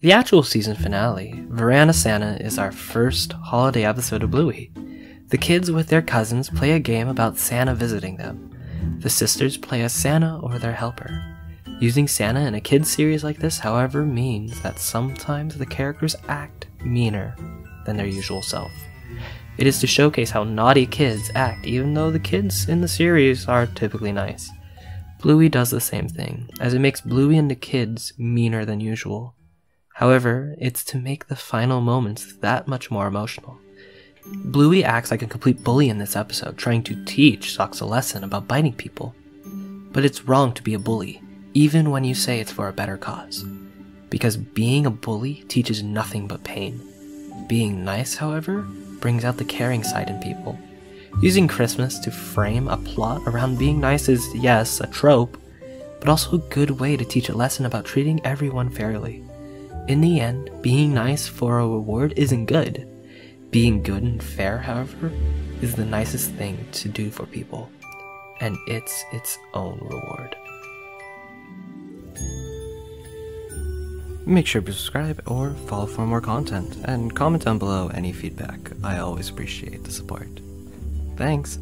The actual season finale, Verandah Santa, is our first holiday episode of Bluey. The kids with their cousins play a game about Santa visiting them. The sisters play as Santa or their helper. Using Santa in a kids series like this, however, means that sometimes the characters act meaner than their usual self. It is to showcase how naughty kids act, even though the kids in the series are typically nice. Bluey does the same thing, as it makes Bluey and the kids meaner than usual. However, it's to make the final moments that much more emotional. Bluey acts like a complete bully in this episode, trying to teach Socks a lesson about biting people. But it's wrong to be a bully, even when you say it's for a better cause. Because being a bully teaches nothing but pain. Being nice, however, brings out the caring side in people. Using Christmas to frame a plot around being nice is, yes, a trope, but also a good way to teach a lesson about treating everyone fairly. In the end, being nice for a reward isn't good. Being good and fair, however, is the nicest thing to do for people, and it's its own reward. Make sure to subscribe or follow for more content, and comment down below any feedback. I always appreciate the support. Thanks.